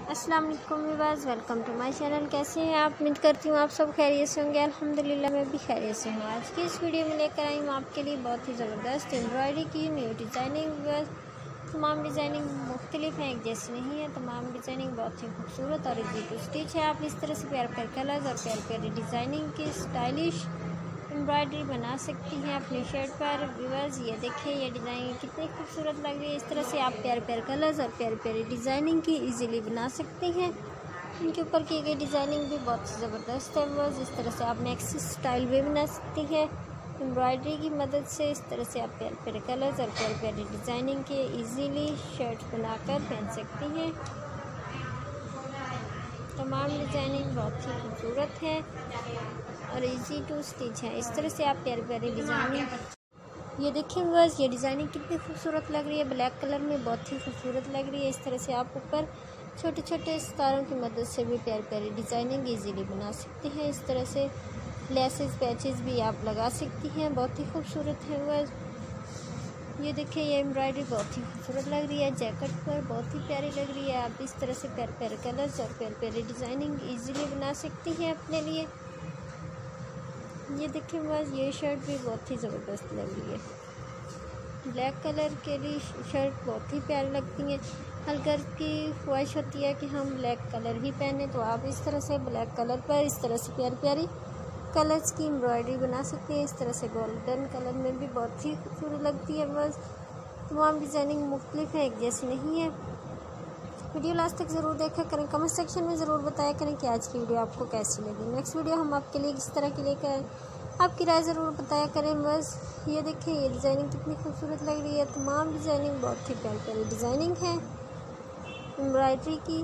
अस्सलाम वालेकुम विवाज वेलकम टू माय चैनल कैसे हैं आप? उम्मीद करती हूँ आप सब खैरियत से होंगे। अल्हम्दुलिल्लाह, मैं भी खैरियत से हूँ। आज की इस वीडियो में लेकर आई हूँ आपके लिए बहुत ही ज़बरदस्त एम्ब्रॉयडरी की न्यू डिज़ाइनिंग तमाम डिज़ाइनिंग मुख्तलिफ़ हैं, एक जैसी नहीं है। तमाम डिज़ाइनिंग बहुत ही खूबसूरत और इजी टू स्टिच है। आप इस तरह से प्यार प्यार कलर्स और प्यार प्यारी डिज़ाइनिंग की स्टाइलिश एम्ब्रॉयडरी बना सकती हैं अपनी शर्ट पर। व्यूवर्स ये देखें, ये डिज़ाइन कितनी खूबसूरत लग रही है। इस तरह से आप प्यारे प्यारे कलर्स और प्यारे प्यारे डिज़ाइनिंग की इजीली बना सकती हैं। इनके ऊपर की गई डिज़ाइनिंग भी बहुत ज़बरदस्त है व्यूवर्स इस तरह से आप नेक्स्ट स्टाइल भी बना सकती हैं। एम्ब्रॉयडरी की मदद से इस तरह से आप प्यारे प्यारे कलर्स और प्यारे प्यारे डिज़ाइनिंग के इजीली शर्ट बनाकर पहन सकती हैं। तमाम डिज़ाइनिंग बहुत ही खूबसूरत है और इजी टू स्टिच है। इस तरह से आप प्यारे प्यारे डिज़ाइनिंग ये देखिए बस, ये डिज़ाइनिंग कितनी खूबसूरत लग रही है। ब्लैक कलर में बहुत ही खूबसूरत लग रही है। इस तरह से आप ऊपर छोटे छोटे सितारों की मदद से भी प्यारी प्यारी डिज़ाइनिंग इजीली बना सकते हैं। इस तरह से लेसेस, पैचेस भी आप लगा सकती हैं। बहुत ही खूबसूरत है वह ये देखिए, ये एम्ब्रॉयडरी बहुत ही खूबसूरत लग रही है जैकेट पर बहुत ही प्यारी लग रही है। आप इस तरह से प्यारे प्यारे कलर्स और प्यारे प्यारे डिज़ाइनिंग इजीली बना सकती हैं अपने लिए। ये देखिए, बस ये शर्ट भी बहुत ही ज़बरदस्त लग रही है। ब्लैक कलर के लिए शर्ट बहुत ही प्यारी लगती है। हर घर की ख्वाहिश होती है कि हम ब्लैक कलर ही पहने तो आप इस तरह से ब्लैक कलर पर इस तरह से प्यारी प्यारी कलर्स की एम्ब्रॉयडरी बना सकते हैं। इस तरह से गोल्डन कलर में भी बहुत ही खूबसूरत लगती है बस। तमाम डिज़ाइनिंग मुख्तलिफ़ है, एक जैसी नहीं है। वीडियो लास्ट तक ज़रूर देखा करें। कमेंट सेक्शन में ज़रूर बताया करें कि आज की वीडियो आपको कैसी लगी। नेक्स्ट वीडियो हम आपके लिए किस तरह की लेकर आपकी राय ज़रूर बताया करें बस। ये देखें, ये डिज़ाइनिंग कितनी खूबसूरत लग रही है। तमाम डिज़ाइनिंग बहुत ही प्यारी प्यारी डिज़ाइनिंग है। एम्ब्रॉयडरी की,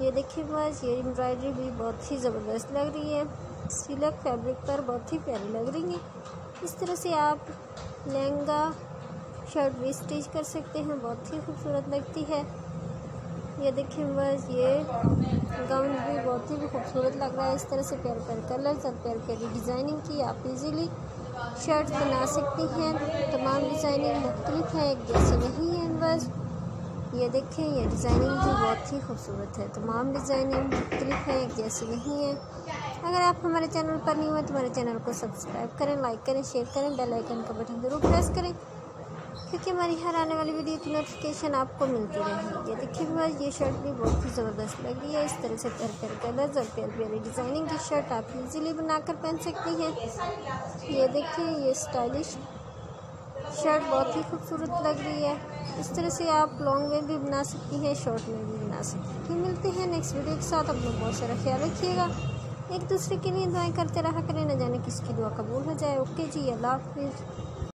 ये देखिए बस, ये एम्ब्रॉयडरी भी बहुत ही ज़बरदस्त लग रही है। सिलक फैब्रिक पर बहुत ही प्यारी लग रही है। इस तरह से आप लहंगा, शर्ट भी स्टिच कर सकते हैं, बहुत ही खूबसूरत लगती है। ये देखिए बस, ये गाउन भी बहुत ही खूबसूरत लग रहा है। इस तरह से प्यार प्यार कलर्स और प्यार प्यारी डिज़ाइनिंग की आप इजीली शर्ट बना सकती हैं। तमाम डिज़ाइनिंग मुख्तलिफ़ है, एक जैसी नहीं है बस। ये देखें, ये डिज़ाइनिंग भी बहुत ही खूबसूरत है। तमाम डिज़ाइनिंग मुख्तलिफ़ हैं, एक जैसी नहीं है। अगर आप हमारे चैनल पर नहीं हुए तो हमारे चैनल को सब्सक्राइब करें लाइक करें शेयर करें बेल आइकन का बटन ज़रूर प्रेस करें, क्योंकि हमारी हर आने वाली वीडियो की नोटिफिकेशन आपको मिलती रहेगी। देखिए भाई ये शर्ट भी बहुत ही ज़बरदस्त लग रही है। इस तरह से प्यार प्यार कलर्स और प्यार प्यारी डिज़ाइनिंग की शर्ट आप इजीली बनाकर पहन सकती हैं। ये देखिए, ये स्टाइलिश शर्ट बहुत ही खूबसूरत लग रही है। इस तरह से आप लॉन्ग में भी बना सकती हैं शॉर्ट में भी बना सकती हैं। मिलते हैं नेक्स्ट वीडियो के साथ। अपना बहुत सारा ख्याल रखिएगा। एक दूसरे के लिए दुआएँ करते रहा करें। न जाने किसकी दुआ कबूल हो जाए। ओके जी, अल्लाह हाफिज़।